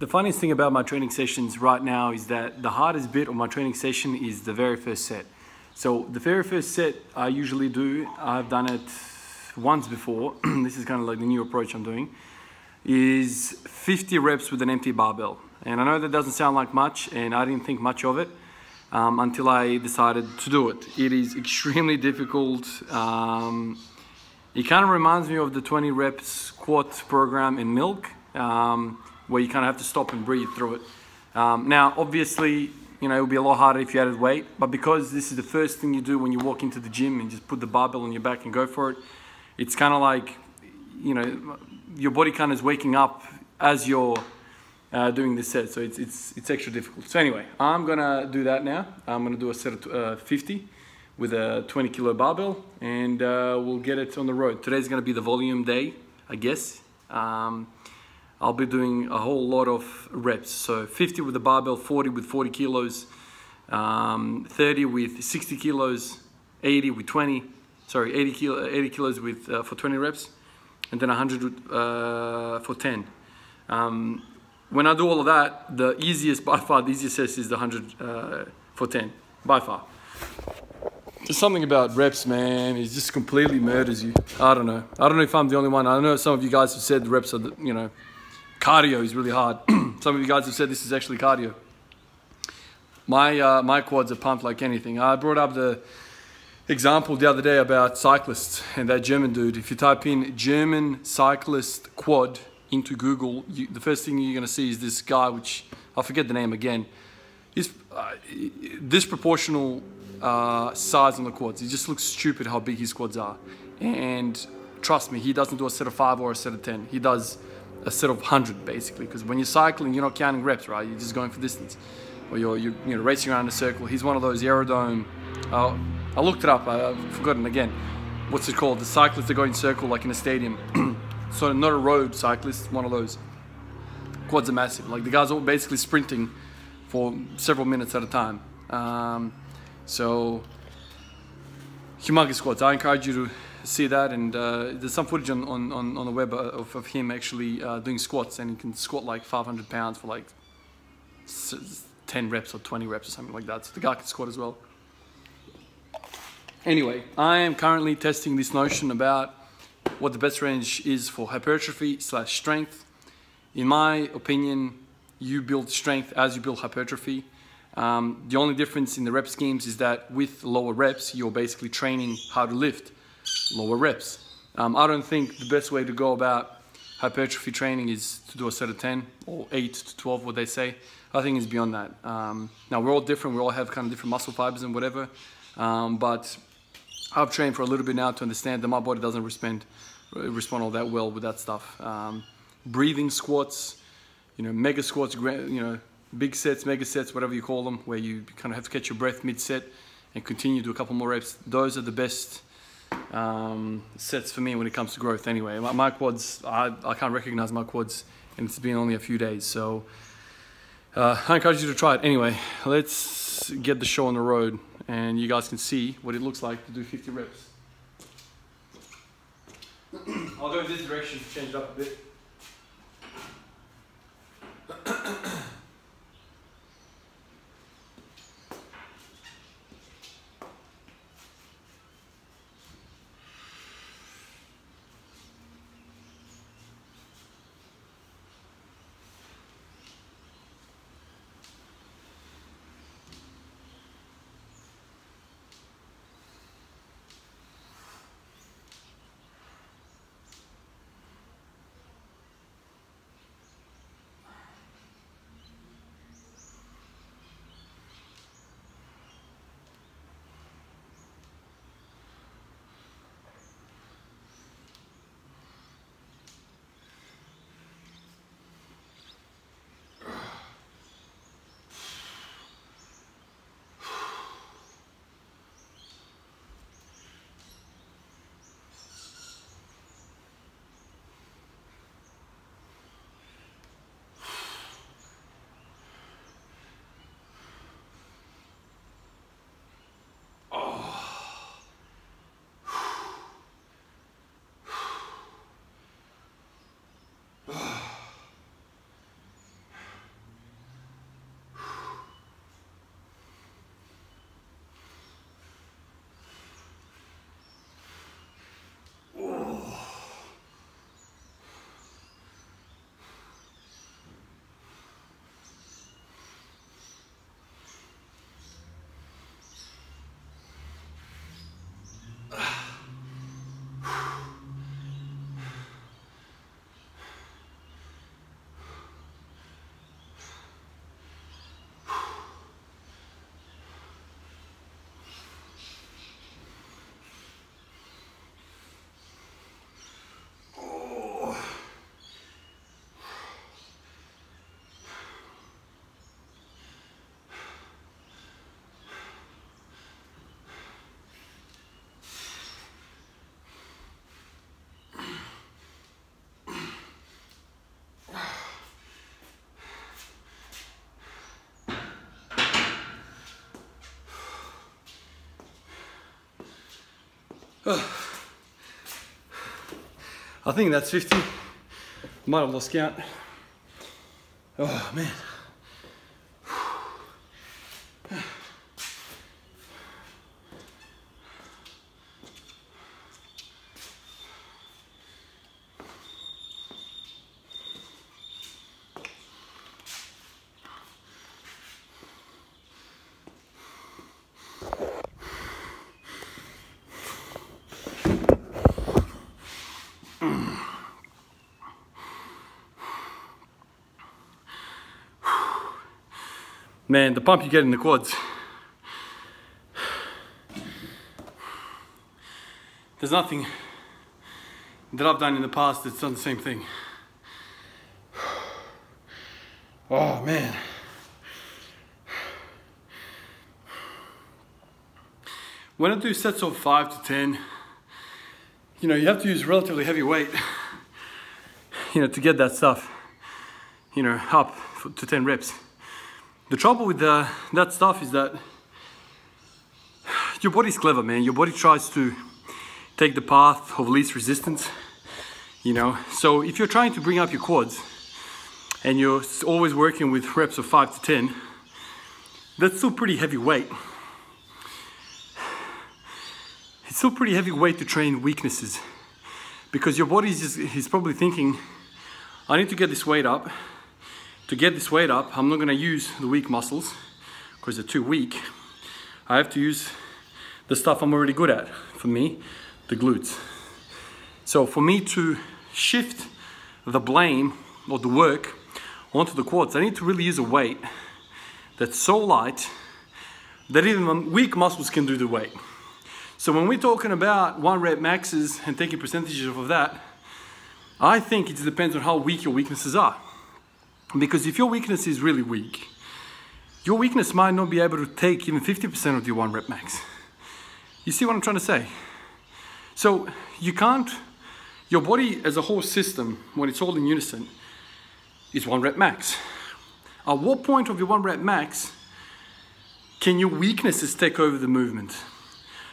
The funniest thing about my training sessions right now is that the hardest bit of my training session is the very first set. So the very first set I usually do, I've done it once before, this is kind of like the new approach I'm doing, is 50 reps with an empty barbell. And I know that doesn't sound like much and I didn't think much of it um, until I decided to do it. It is extremely difficult. Um, it kind of reminds me of the 20 reps squat program in milk. Um, where you kind of have to stop and breathe through it. Um, now, obviously, you know, it would be a lot harder if you added weight, but because this is the first thing you do when you walk into the gym and just put the barbell on your back and go for it, it's kind of like, you know, your body kind of is waking up as you're uh, doing this set, so it's, it's, it's extra difficult. So anyway, I'm gonna do that now. I'm gonna do a set of uh, 50 with a 20 kilo barbell and uh, we'll get it on the road. Today's gonna be the volume day, I guess. Um, I'll be doing a whole lot of reps. So 50 with the barbell, 40 with 40 kilos, um, 30 with 60 kilos, 80 with 20, sorry, 80, kilo, 80 kilos with, uh, for 20 reps, and then 100 uh, for 10. Um, when I do all of that, the easiest, by far, the easiest is the 100 uh, for 10, by far. There's something about reps, man. It just completely murders you. I don't know. I don't know if I'm the only one. I know some of you guys have said the reps are, the, you know, cardio is really hard. Some of you guys have said this is actually cardio. My, uh, my quads are pumped like anything. I brought up the example the other day about cyclists and that German dude. If you type in German cyclist quad into Google, you, the first thing you're going to see is this guy, which I forget the name again. He's uh, disproportional uh, size on the quads. He just looks stupid how big his quads are. And trust me, he doesn't do a set of five or a set of 10. He does a set of 100 basically because when you're cycling you're not counting reps right? You're just going for distance. Or you're, you're you know racing around a circle. He's one of those aerodome uh, I looked it up I, have forgotten again. What's it called? The cyclists that go in circle like in a stadium. So not a road cyclist one of those. Quads are massive. Like the guys are basically sprinting for several minutes at a time. Um, so humongous quads. I encourage you to see that and uh, there's some footage on, on, on the web of, of him actually uh, doing squats and he can squat like 500 pounds for like 10 reps or 20 reps or something like that. So the guy can squat as well. Anyway I am currently testing this notion about what the best range is for hypertrophy slash strength. In my opinion you build strength as you build hypertrophy. Um, the only difference in the rep schemes is that with lower reps you're basically training how to lift lower reps. Um, I don't think the best way to go about hypertrophy training is to do a set of 10 or 8 to 12, what they say. I think it's beyond that. Um, now, we're all different. We all have kind of different muscle fibers and whatever. Um, but I've trained for a little bit now to understand that my body doesn't respond, respond all that well with that stuff. Um, breathing squats, you know, mega squats, you know, big sets, mega sets, whatever you call them, where you kind of have to catch your breath mid-set and continue to do a couple more reps. Those are the best um, sets for me when it comes to growth anyway. My, my quads, I, I, can't recognize my quads and it's been only a few days. So uh, I encourage you to try it. Anyway, let's get the show on the road and you guys can see what it looks like to do 50 reps. I'll go in this direction to change it up a bit. I think that's 50. Might have lost count. Oh man. Man, the pump you get in the quads. There's nothing that I've done in the past that's done the same thing. Oh man. When I do sets of five to 10, you know, you have to use relatively heavy weight, you know, to get that stuff, you know, up to 10 reps. The trouble with the, that stuff is that your body's clever, man. Your body tries to take the path of least resistance, you know. So if you're trying to bring up your quads and you're always working with reps of 5 to 10, that's still pretty heavy weight. It's still pretty heavy weight to train weaknesses because your body is, is probably thinking, I need to get this weight up to get this weight up, I'm not gonna use the weak muscles because they're too weak. I have to use the stuff I'm already good at. For me, the glutes. So for me to shift the blame or the work onto the quads, I need to really use a weight that's so light that even weak muscles can do the weight. So when we're talking about one rep maxes and taking percentages of that, I think it depends on how weak your weaknesses are. Because if your weakness is really weak, your weakness might not be able to take even 50% of your one rep max. You see what I'm trying to say? So you can't, your body as a whole system, when it's all in unison, is one rep max. At what point of your one rep max can your weaknesses take over the movement?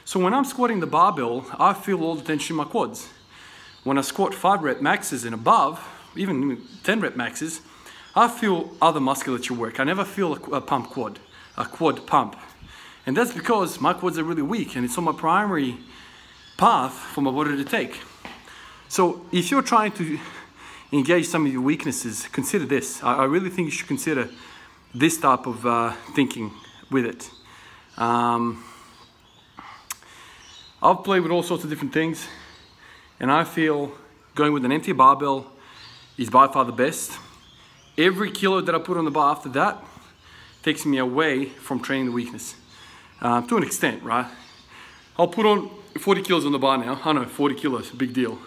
So when I'm squatting the barbell, I feel all the tension in my quads. When I squat five rep maxes and above, even 10 rep maxes, I feel other musculature work. I never feel a, pump quad, a quad pump. And that's because my quads are really weak and it's on my primary path for my body to take. So if you're trying to engage some of your weaknesses, consider this. I, I really think you should consider this type of uh, thinking with it. Um, I've played with all sorts of different things and I feel going with an empty barbell is by far the best. Every kilo that I put on the bar after that takes me away from training the weakness. Uh, to an extent, right? I'll put on 40 kilos on the bar now. I know, 40 kilos, big deal.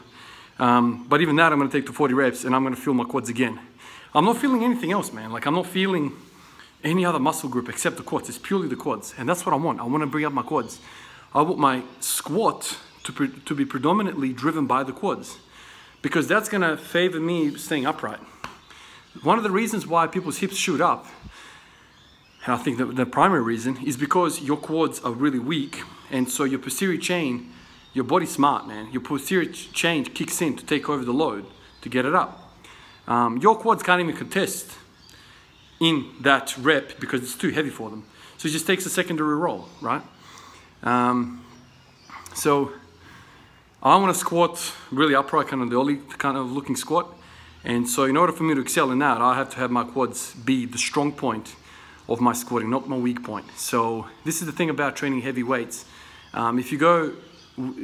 Um, but even that, I'm gonna take to 40 reps and I'm gonna feel my quads again. I'm not feeling anything else, man. Like I'm not feeling any other muscle group except the quads. It's purely the quads. And that's what I want. I wanna bring up my quads. I want my squat to, to be predominantly driven by the quads because that's gonna favor me staying upright. One of the reasons why people's hips shoot up, and I think the, the primary reason, is because your quads are really weak, and so your posterior chain, your body's smart, man. Your posterior chain kicks in to take over the load to get it up. Um, your quads can't even contest in that rep because it's too heavy for them. So it just takes a secondary role, right? Um, so I want to squat really upright, kind of the oly kind of looking squat. And so in order for me to excel in that, I have to have my quads be the strong point of my squatting, not my weak point. So this is the thing about training heavy weights. Um, if you go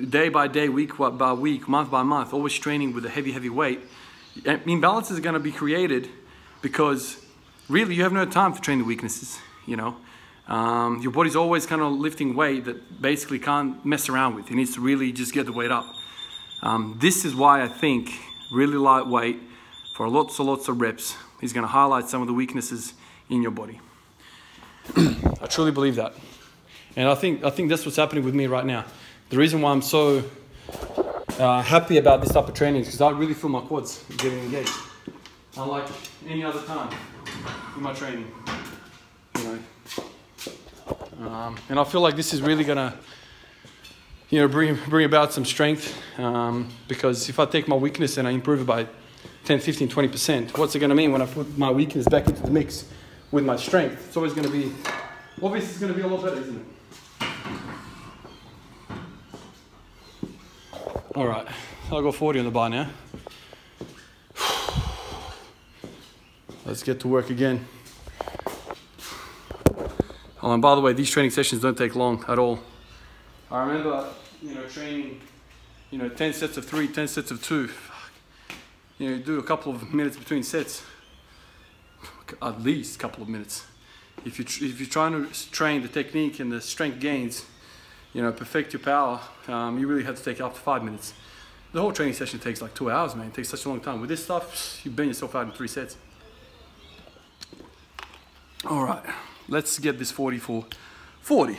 day by day, week by week, month by month, always training with a heavy, heavy weight, imbalances are going to be created because really you have no time to train the weaknesses, you know. Um, your body's always kind of lifting weight that basically can't mess around with. It needs to really just get the weight up. Um, this is why I think really lightweight for lots and lots of reps. He's going to highlight some of the weaknesses in your body. I truly believe that. And I think, I think that's what's happening with me right now. The reason why I'm so uh, happy about this type of training is because I really feel my quads getting engaged. Unlike any other time in my training. You know. Um, and I feel like this is really going to you know, bring, bring about some strength. Um, because if I take my weakness and I improve it by 10, 15, 20%, what's it going to mean when I put my weakness back into the mix with my strength? It's always going to be, obviously, it's going to be a lot better, isn't it? All right, I'll go 40 on the bar now. Let's get to work again. Oh, and by the way, these training sessions don't take long at all. I remember, you know, training, you know, 10 sets of three, 10 sets of two. You know, do a couple of minutes between sets, at least a couple of minutes. If, you if you're trying to train the technique and the strength gains, you know, perfect your power, um, you really have to take up to five minutes. The whole training session takes like two hours, man. It takes such a long time. With this stuff, you burn yourself out in three sets. All right, let's get this 40 for 40.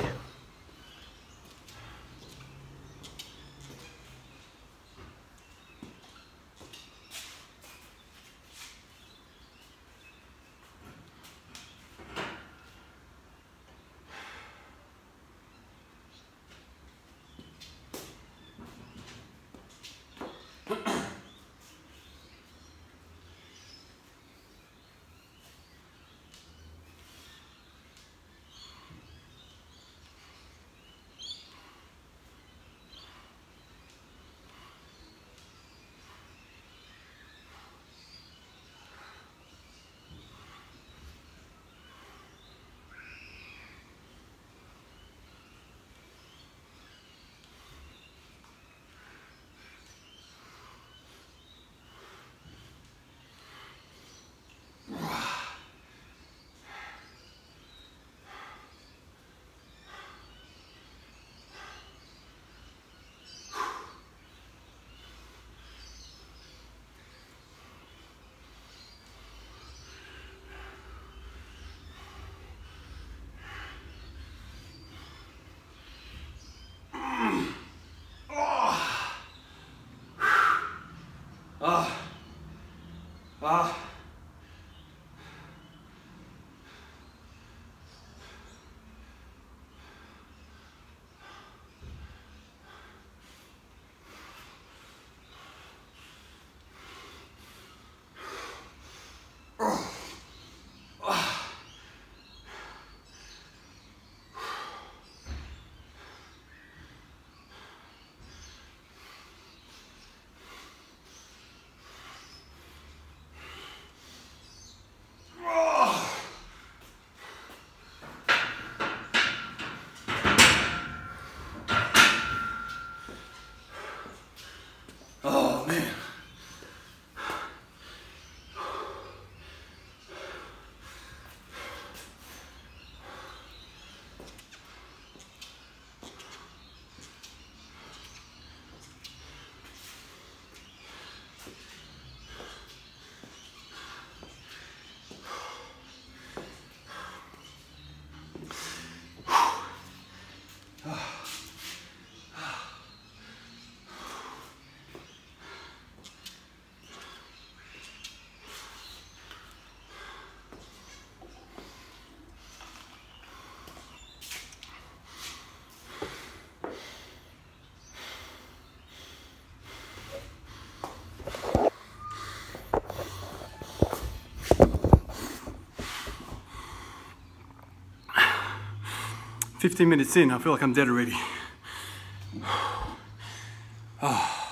15 minutes in, I feel like I'm dead already. oh.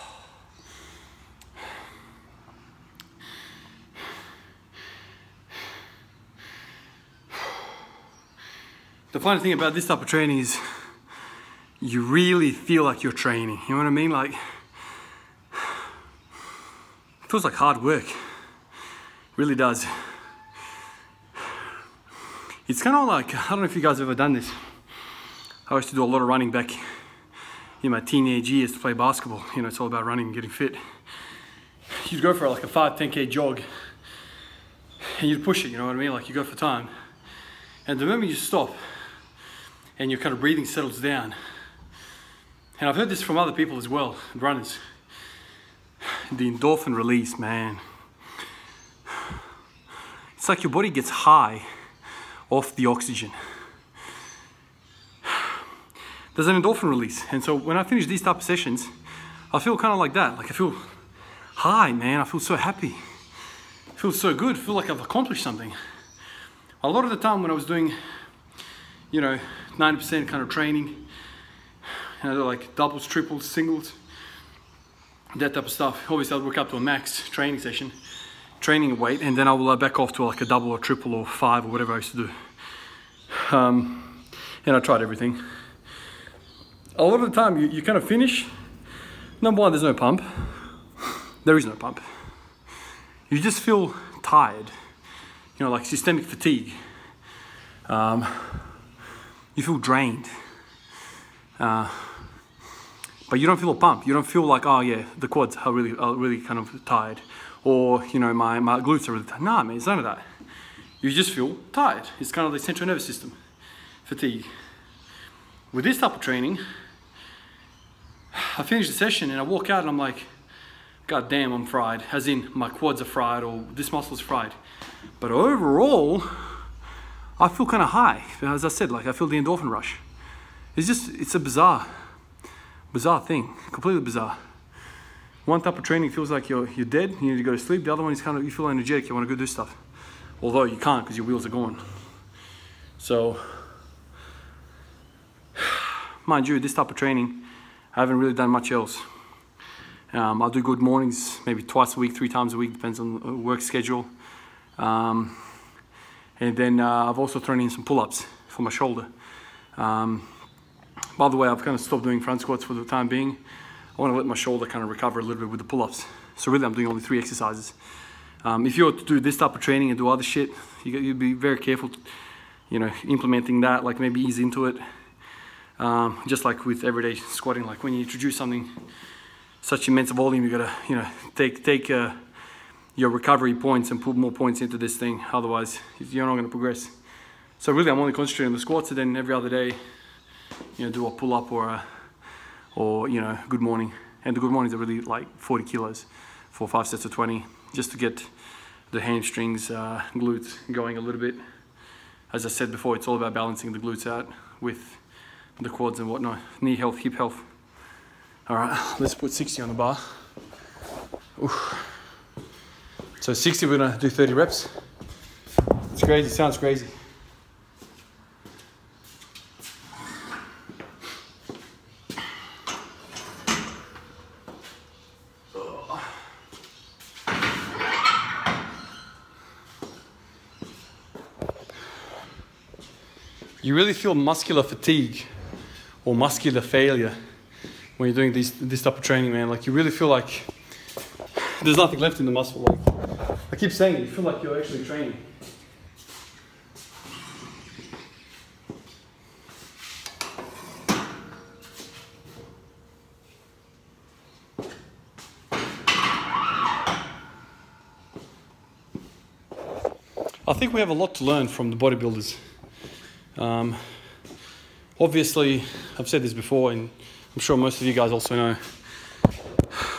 The funny thing about this type of training is you really feel like you're training. You know what I mean? Like, it feels like hard work. It really does. It's kind of like, I don't know if you guys have ever done this. I used to do a lot of running back in my teenage years to play basketball. You know, it's all about running and getting fit. You'd go for like a 5, 10K jog and you'd push it, you know what I mean? Like you go for time. And the moment you stop, and your kind of breathing settles down. And I've heard this from other people as well, runners. The endorphin release, man. It's like your body gets high off the oxygen. There's an endorphin release. And so when I finish these type of sessions, I feel kind of like that. Like I feel high, man. I feel so happy. I feel so good. I feel like I've accomplished something. A lot of the time when I was doing, you know, 90% kind of training, you know, like doubles, triples, singles, that type of stuff. Obviously, I'd work up to a max training session, training weight, and then I will back off to like a double or triple or five or whatever I used to do. Um, and I tried everything. A lot of the time, you, you kind of finish. Number one, there's no pump. There is no pump. You just feel tired, you know, like systemic fatigue. Um, you feel drained. Uh, but you don't feel a pump. You don't feel like, oh yeah, the quads are really, are really kind of tired, or you know, my, my glutes are really tired. Nah, man, it's none of that. You just feel tired. It's kind of the central nervous system fatigue. With this type of training, I finish the session and I walk out and I'm like, God damn, I'm fried. As in, my quads are fried or this muscle's fried. But overall, I feel kind of high. As I said, like I feel the endorphin rush. It's just, it's a bizarre bizarre thing, completely bizarre. One type of training feels like you're, you're dead, you need to go to sleep. The other one is kind of, you feel energetic, you want to go do stuff. Although you can't because your wheels are going. So, mind you, this type of training, I haven't really done much else. Um, I'll do good mornings, maybe twice a week, three times a week, depends on work schedule. Um, and then uh, I've also thrown in some pull-ups for my shoulder. Um, by the way, I've kind of stopped doing front squats for the time being. I want to let my shoulder kind of recover a little bit with the pull-ups. So really I'm doing only three exercises. Um, if you were to do this type of training and do other shit, you, you'd be very careful, you know, implementing that, like maybe ease into it. Um, just like with everyday squatting, like when you introduce something, such immense volume, you gotta, you know, take, take uh, your recovery points and put more points into this thing. Otherwise, you're not gonna progress. So really I'm only concentrating on the squats and then every other day, you know, do a pull up or a, or, you know, good morning. And the good mornings are really like 40 kilos for five sets of 20, just to get the hamstrings, uh, glutes going a little bit. As I said before, it's all about balancing the glutes out with the quads and whatnot. Knee health, hip health. All right, let's put 60 on the bar. Oof. So 60, we're gonna do 30 reps. It's crazy, sounds crazy. you really feel muscular fatigue or muscular failure when you're doing these, this type of training, man. Like you really feel like there's nothing left in the muscle. Like I keep saying it, you feel like you're actually training. I think we have a lot to learn from the bodybuilders. Um, obviously, I've said this before, and I'm sure most of you guys also know.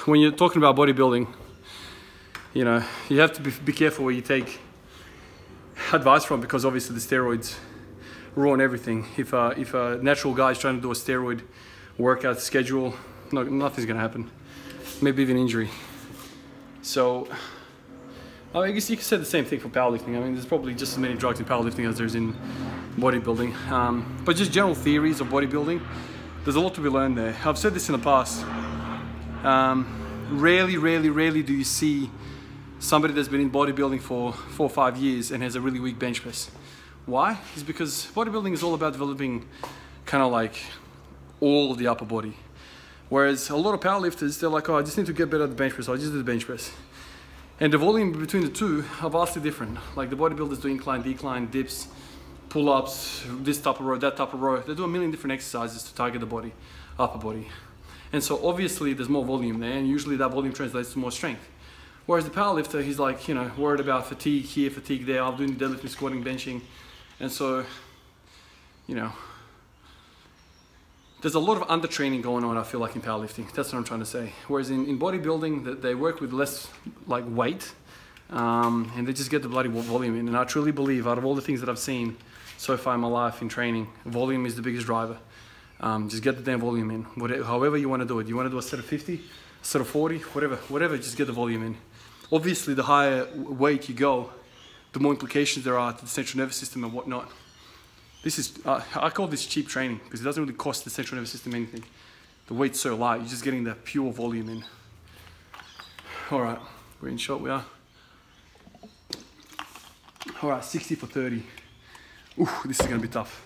When you're talking about bodybuilding, you know, you have to be, be careful where you take advice from because obviously the steroids ruin everything. If, uh, if a natural guy is trying to do a steroid workout schedule, no, nothing's gonna happen. Maybe even injury. So I guess you could say the same thing for powerlifting. I mean, there's probably just as many drugs in powerlifting as there's in bodybuilding. Um, but just general theories of bodybuilding, there's a lot to be learned there. I've said this in the past. Um, rarely, rarely, rarely do you see somebody that's been in bodybuilding for four or five years and has a really weak bench press. Why? Is because bodybuilding is all about developing kind of like all of the upper body. Whereas a lot of powerlifters, they're like, oh, I just need to get better at the bench press, so I just do the bench press. And the volume between the two are vastly different. Like the bodybuilders do incline, decline, dips, pull-ups, this type of row, that type of row. They do a million different exercises to target the body, upper body. And so obviously there's more volume there and usually that volume translates to more strength. Whereas the powerlifter, he's like, you know, worried about fatigue here, fatigue there, I'm doing deadlifting, squatting, benching. And so, you know, there's a lot of undertraining going on, I feel like, in powerlifting. That's what I'm trying to say. Whereas in, in bodybuilding, that they work with less like weight um, and they just get the bloody volume in. And I truly believe, out of all the things that I've seen so far in my life in training, volume is the biggest driver. Um, just get the damn volume in. Whatever, however you want to do it. You want to do a set of 50, a set of 40, whatever, whatever. Just get the volume in. Obviously, the higher weight you go, the more implications there are to the central nervous system and whatnot. This is, uh, I call this cheap training because it doesn't really cost the central nervous system anything. The weight's so light, you're just getting the pure volume in. All right, we're in shot, we are. All right, 60 for 30. Ooh, this is gonna be tough.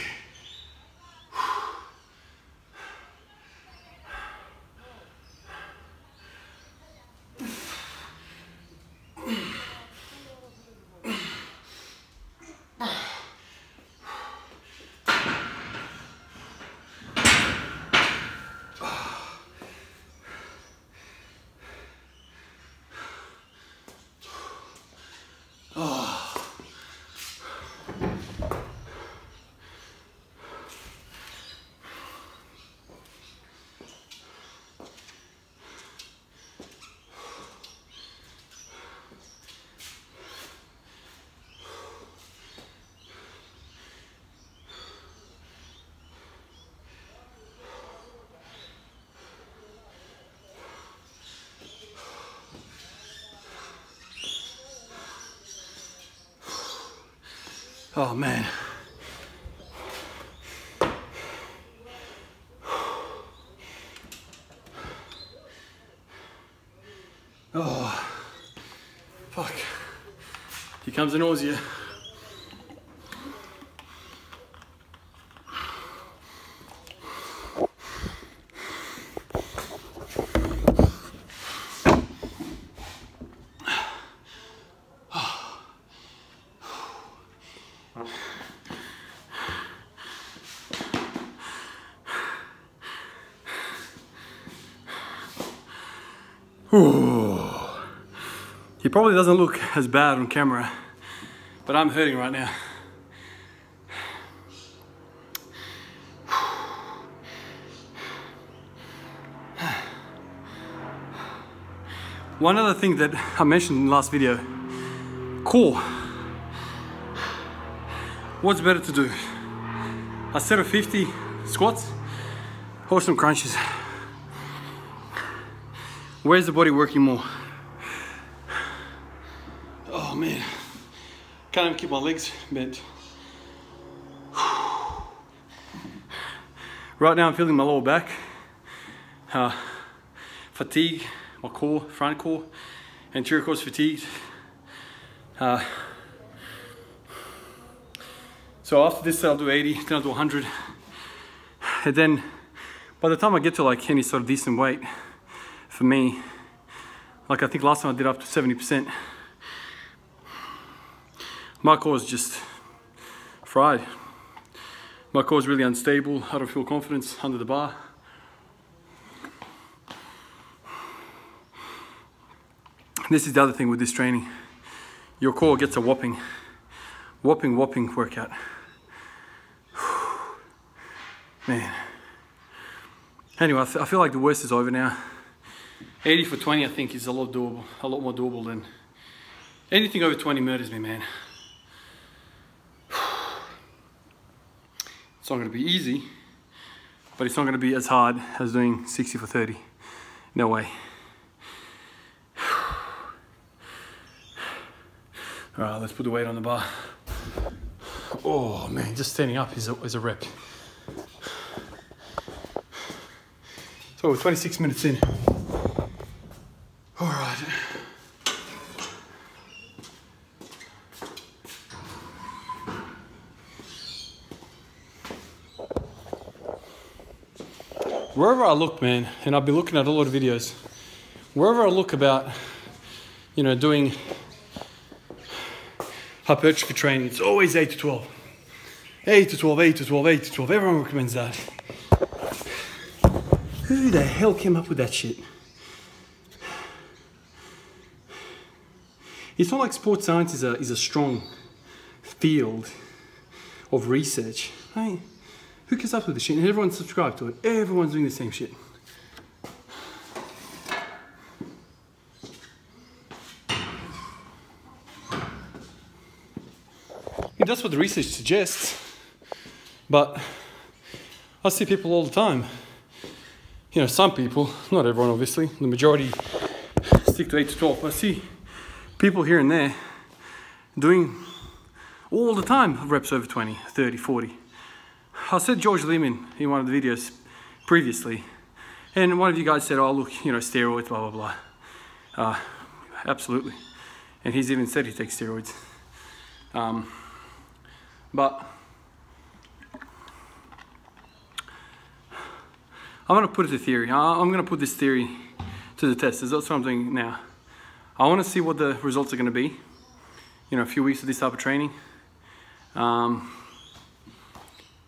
Oh man. Oh, fuck. Here comes the nausea. He probably doesn't look as bad on camera, but I'm hurting right now. One other thing that I mentioned in the last video, core. What's better to do? A set of 50 squats or some crunches? Where's the body working more? Oh man, can't even keep my legs bent. Right now I'm feeling my lower back, uh, fatigue, my core, front core, anterior core's fatigued. Uh, so after this I'll do 80, then I'll do 100. And then by the time I get to like any sort of decent weight, for me, like I think last time I did up to 70%, my core is just fried. My core is really unstable. I don't feel confidence under the bar. This is the other thing with this training. Your core gets a whopping, whopping, whopping workout. Man. Anyway, I, I feel like the worst is over now. 80 for 20, I think, is a lot doable, a lot more doable than anything over 20 murders me, man. Not going to be easy, but it's not going to be as hard as doing 60 for 30. No way. All right, let's put the weight on the bar. Oh man, just standing up is a, is a rep. So we're 26 minutes in. Wherever I look, man, and I've been looking at a lot of videos, wherever I look about, you know, doing hypertrophy training, it's always 8 to 12. 8 to 12, 8 to 12, 8 to 12. Everyone recommends that. Who the hell came up with that shit? It's not like sports science is a, is a strong field of research. Hey, who comes up with this shit? And everyone's subscribed to it. Everyone's doing the same shit. Yeah, that's what the research suggests. But I see people all the time. You know, some people, not everyone obviously, the majority stick to 8 to 12. I see people here and there doing all the time reps over 20, 30, 40. I said George Leeman in one of the videos previously, and one of you guys said, oh, look, you know, steroids, blah, blah, blah. Uh, absolutely. And he's even said he takes steroids. Um, but I'm going to put it to theory. I'm going to put this theory to the test. That's what I'm doing now. I want to see what the results are going to be. You know, a few weeks of this type of training. Um,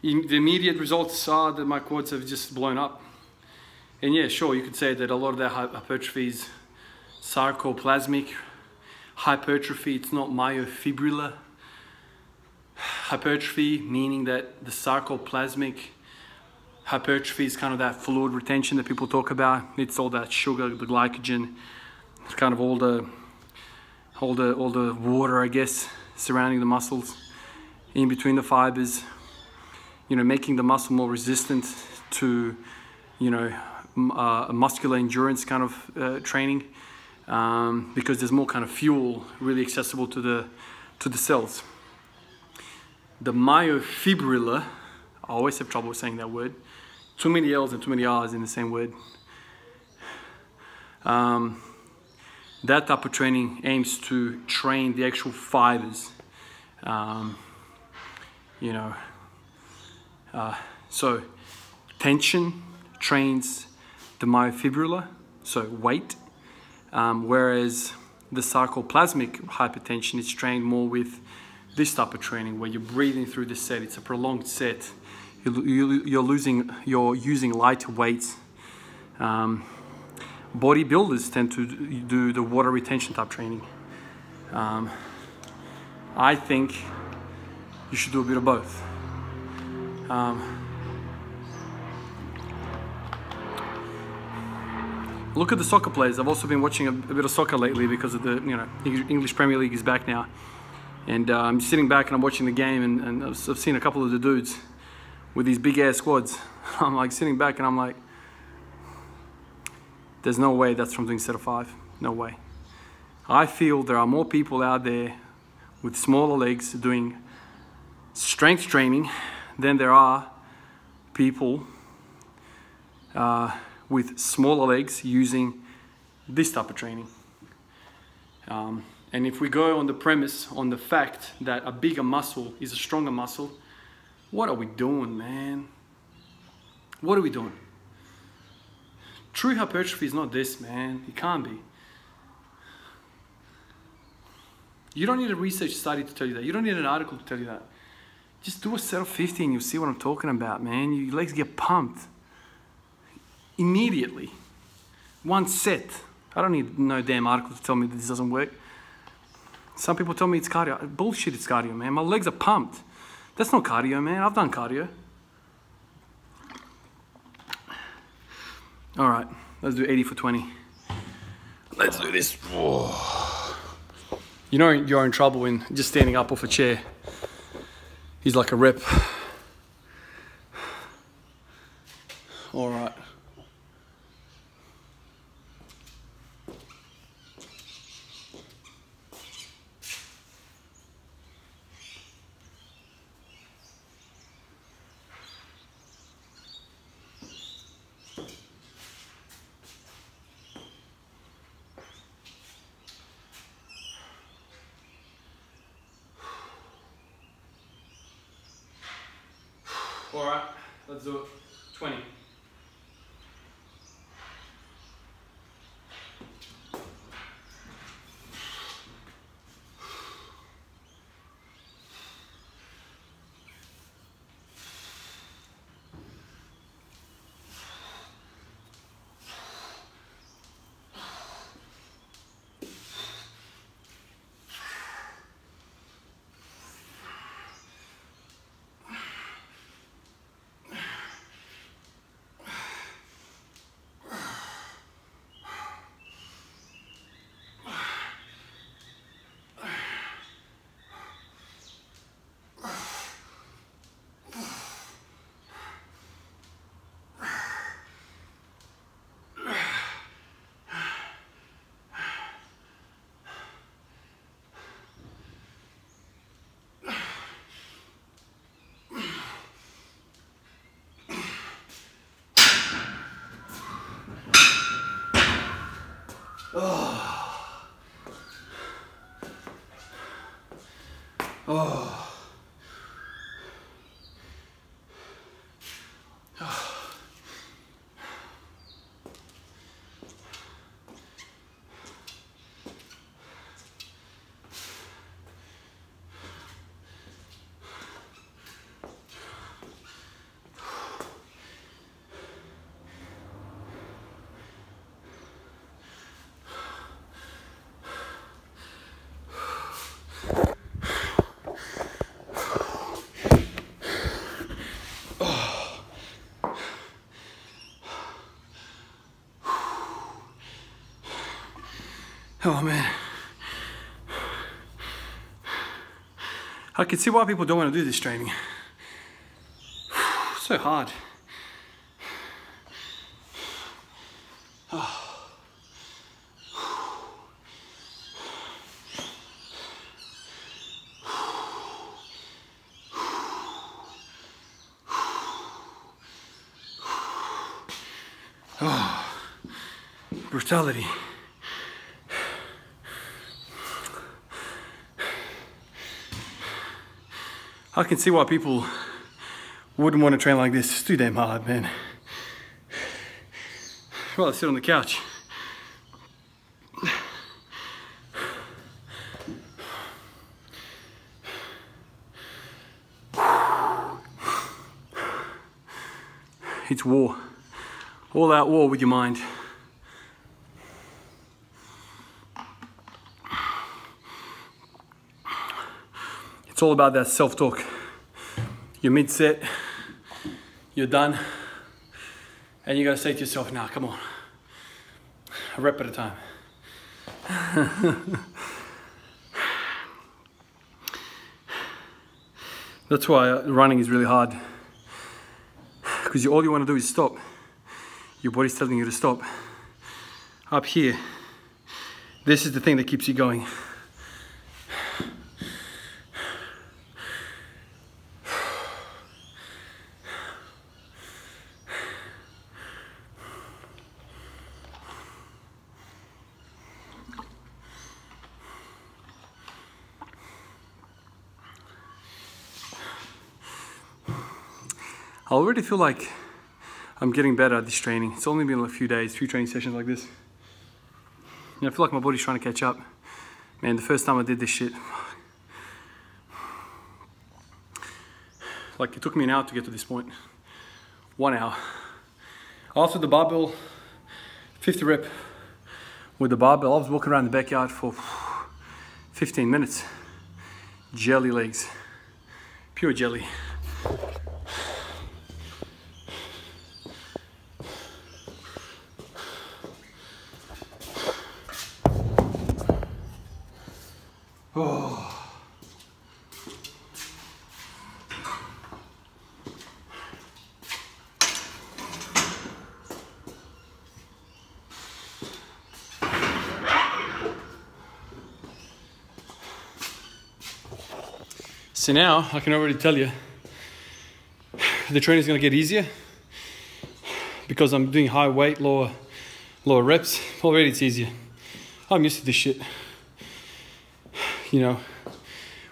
the immediate results are that my quads have just blown up. And yeah, sure, you could say that a lot of that hypertrophy is sarcoplasmic hypertrophy. It's not myofibrillar hypertrophy, meaning that the sarcoplasmic hypertrophy is kind of that fluid retention that people talk about. It's all that sugar, the glycogen, it's kind of all the all the all the water, I guess, surrounding the muscles, in between the fibers. You know, making the muscle more resistant to, you know, uh, muscular endurance kind of uh, training, um, because there's more kind of fuel really accessible to the to the cells the myofibrillar, I always have trouble saying that word, too many L's and too many R's in the same word. Um, that type of training aims to train the actual fibers. Um, you know, uh, so tension trains the myofibrillar, so weight, um, whereas the sarcoplasmic hypertension is trained more with this type of training where you're breathing through the set. It's a prolonged set. You're, losing, you're using light weights. Um, bodybuilders tend to do the water retention type training. Um, I think you should do a bit of both. Um, look at the soccer players. I've also been watching a, a, bit of soccer lately because of the you know English Premier League is back now. And uh, I'm sitting back and I'm watching the game, and, and I've, I've seen a couple of the dudes with these big ass squads. I'm like sitting back and I'm like, there's no way that's from doing set of five. No way. I feel there are more people out there with smaller legs doing strength training than there are people uh, with smaller legs using this type of training. Um, and if we go on the premise, on the fact that a bigger muscle is a stronger muscle, what are we doing, man? What are we doing? True hypertrophy is not this, man. It can't be. You don't need a research study to tell you that. You don't need an article to tell you that. Just do a set of 50 and you'll see what I'm talking about, man. Your legs get pumped immediately. One set. I don't need no damn article to tell me that this doesn't work. Some people tell me it's cardio. Bullshit, it's cardio, man. My legs are pumped. That's not cardio, man. I've done cardio. All right, let's do 80 for 20. Let's do this. You know you're in trouble when just standing up off a chair. He's like a rep. All right. All right, let's do it. 20. Oh. Oh man. I can see why people don't want to do this training. so hard. Oh, brutality. I can see why people wouldn't want to train like this. It's too damn hard, man. I'd rather sit on the couch. It's war. All out war with your mind. All about that self talk. You're mid set, you're done, and you gotta say to yourself, nah, come on, a rep at a time. That's why running is really hard. Because you all you want to do is stop. Your body's telling you to stop. Up here, this is the thing that keeps you going. I already feel like I'm getting better at this training. It's only been a few days, few training sessions like this. And I feel like my body's trying to catch up. Man, the first time I did this shit, like it took me an hour to get to this point. One hour. After the barbell, 50 rep with the barbell, I was walking around the backyard for 15 minutes. Jelly legs, pure jelly. Oh. So now I can already tell you the training is going to get easier because I'm doing high weight, lower, lower reps. Already it's easier. I'm used to this shit. You know,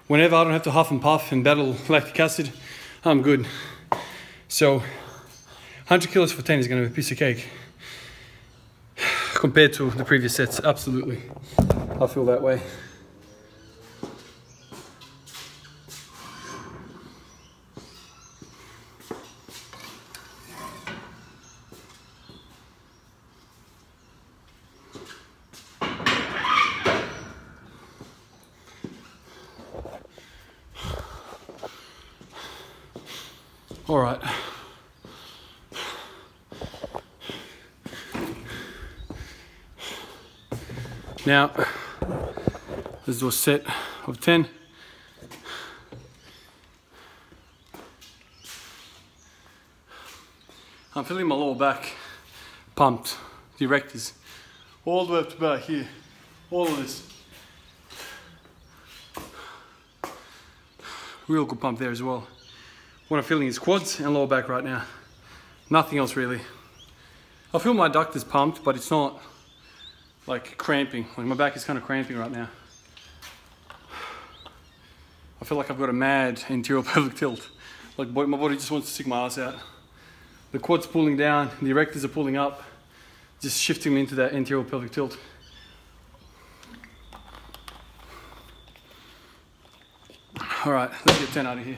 whenever I don't have to huff and puff and battle lactic acid, I'm good. So 100 kilos for 10 is going to be a piece of cake compared to the previous sets. Absolutely. I feel that way. All right. Now, is a set of 10. I'm feeling my lower back pumped, the erectors, all the way up to about here, all of this. Real good pump there as well. What I'm feeling is quads and lower back right now. Nothing else really. I feel my adductors pumped, but it's not like cramping. Like my back is kind of cramping right now. Feel like I've got a mad anterior pelvic tilt. Like my body just wants to stick my ass out. The quad's pulling down, the erectors are pulling up, just shifting me into that anterior pelvic tilt. All right, let's get 10 out of here.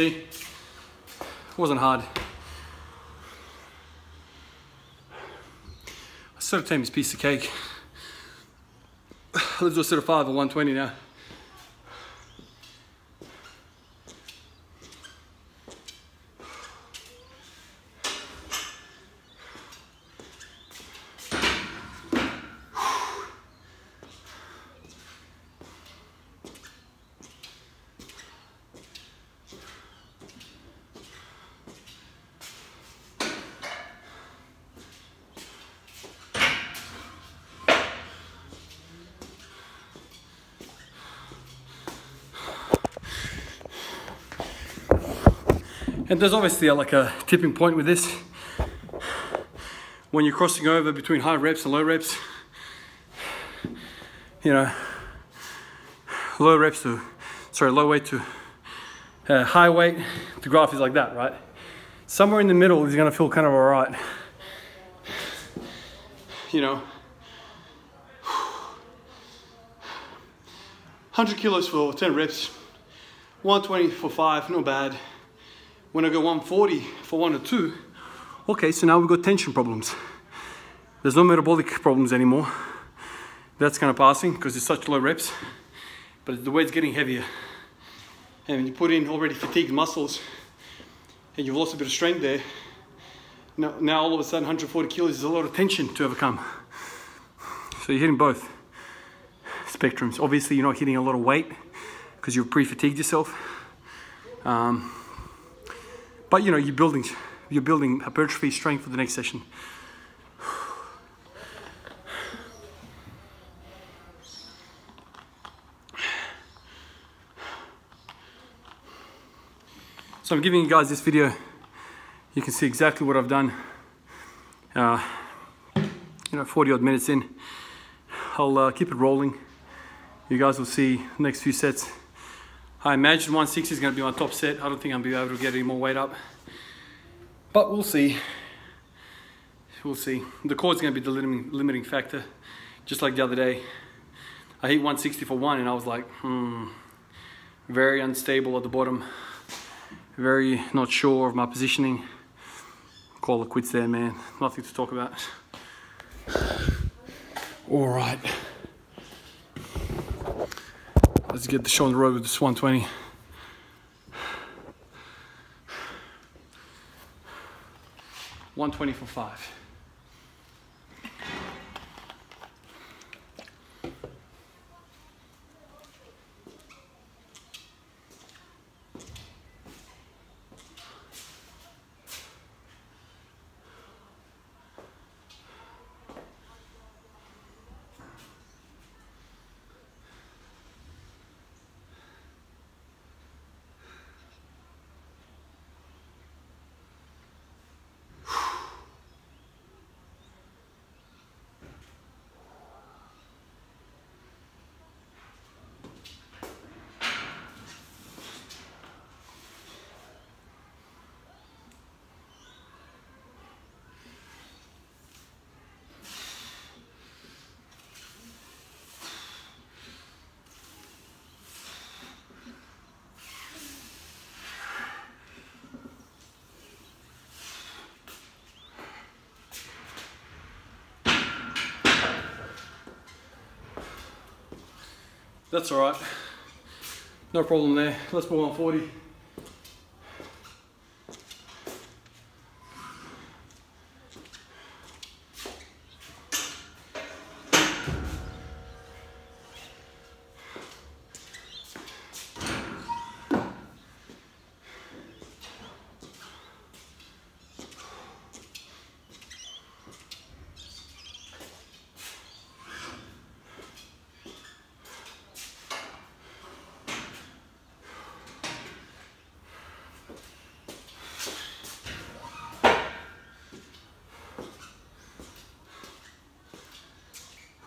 See, it wasn't hard. I sort of tamed this piece of cake. Let's do a set of five at 120 now. And there's obviously a, like a tipping point with this. When you're crossing over between high reps and low reps, you know, low reps to, sorry, low weight to uh, high weight, the graph is like that, right? Somewhere in the middle is gonna feel kind of all right. You know, 100 kilos for 10 reps, 120 for five, not bad. When I go 140 for one or two, okay, so now we've got tension problems. There's no metabolic problems anymore. That's kind of passing because it's such low reps, but the weight's getting heavier. And when you put in already fatigued muscles and you've lost a bit of strength there, now, now all of a sudden 140 kilos is a lot of tension to overcome. So you're hitting both spectrums. Obviously you're not hitting a lot of weight because you've pre-fatigued yourself. Um, but you know, you're building, you're building hypertrophy strength for the next session. So I'm giving you guys this video. You can see exactly what I've done. Uh, you know, 40 odd minutes in. I'll uh, keep it rolling. You guys will see next few sets. I imagine 160 is going to be my top set. I don't think I'll be able to get any more weight up. But we'll see. We'll see. The core's going to be the limiting, limiting factor. Just like the other day. I hit 160 for one and I was like, hmm, very unstable at the bottom. Very not sure of my positioning. Call it quits there, man. Nothing to talk about. All right. Let's get the show on the road with this 120. One twenty for five. That's all right. No problem there. Let's pull on 40.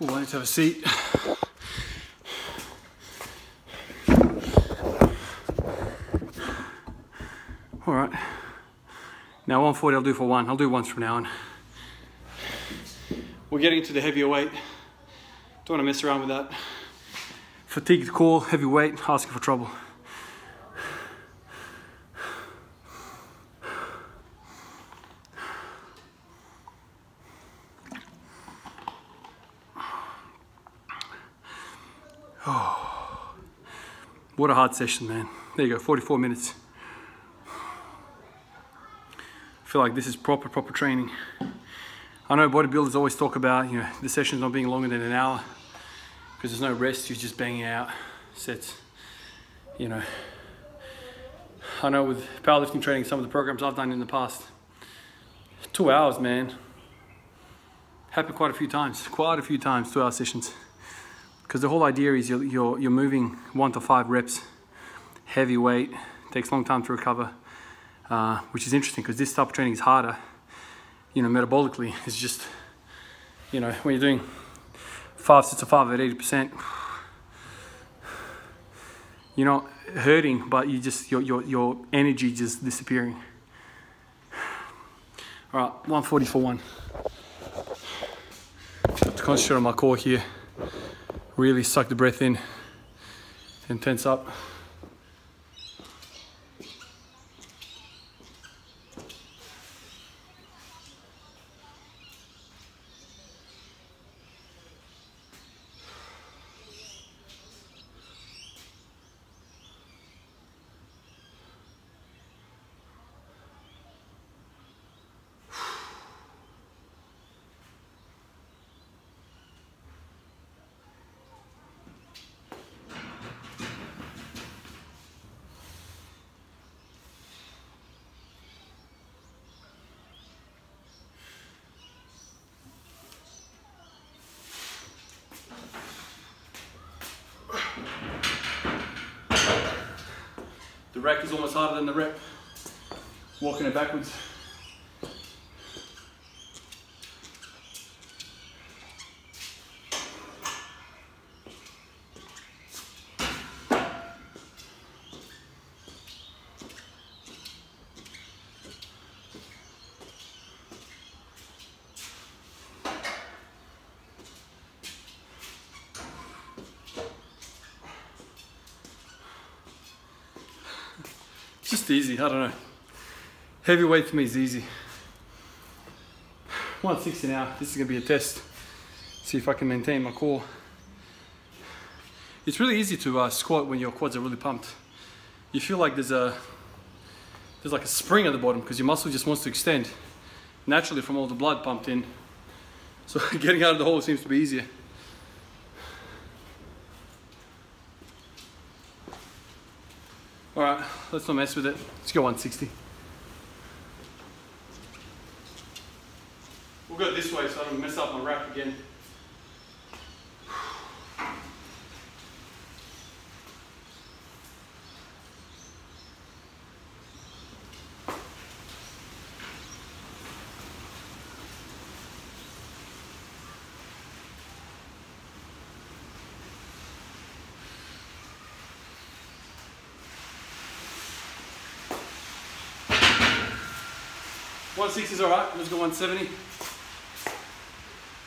Why don't you have a seat. All right. Now 140 I'll do for one. I'll do once from now on. We're getting to the heavier weight. Don't want to mess around with that. Fatigued core, heavy weight, asking for trouble. A hard session, man. There you go, 44 minutes. I feel like this is proper, proper training. I know bodybuilders always talk about, you know, the sessions not being longer than an hour because there's no rest, you're just banging out sets, you know. I know with powerlifting training, some of the programs I've done in the past, two hours, man. Happened quite a few times, quite a few times, two hour sessions because the whole idea is you're, you're, you're moving one to five reps, heavy weight, takes a long time to recover, uh, which is interesting because this type of training is harder, you know, metabolically. It's just, you know, when you're doing five sets of five at 80%, you're not hurting, but you just, your, your, your energy just disappearing. All right, 140 for one. Have to concentrate on my core here really suck the breath in and tense up. The rack is almost harder than the rep. walking it backwards. Just easy, I don't know. Heavy weight for me is easy. 160 now, this is gonna be a test. See if I can maintain my core. It's really easy to uh, squat when your quads are really pumped. You feel like there's a there's like a spring at the bottom because your muscle just wants to extend naturally from all the blood pumped in. So getting out of the hole seems to be easier. All right, let's not mess with it. Let's go 160. We'll go this way so I don't mess up my rack again. One sixty is all right. Let's go one seventy.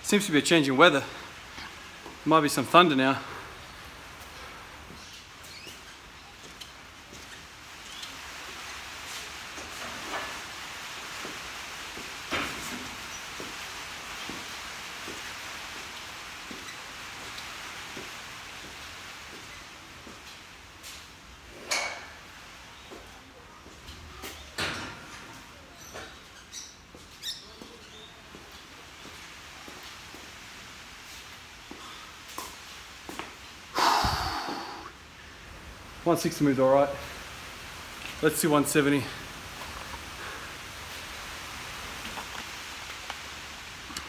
Seems to be a change in weather. Might be some thunder now. One sixty moved all right. Let's do one seventy.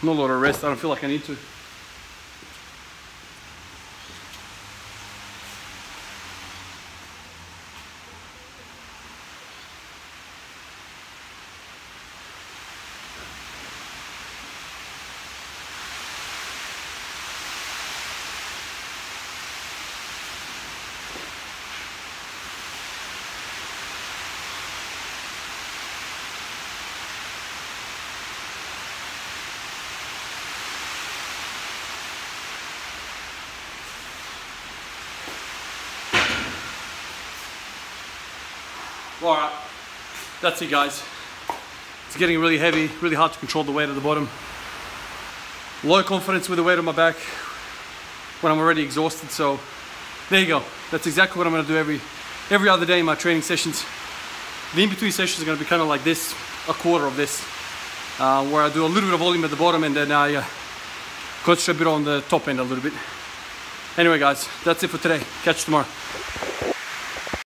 Not a lot of rest. I don't feel like I need to. All right, that's it guys. It's getting really heavy, really hard to control the weight at the bottom. Low confidence with the weight on my back when I'm already exhausted. So there you go. That's exactly what I'm gonna do every, every other day in my training sessions. The in-between sessions are gonna be kind of like this, a quarter of this, uh, where I do a little bit of volume at the bottom and then I uh, concentrate a bit on the top end a little bit. Anyway guys, that's it for today. Catch you tomorrow.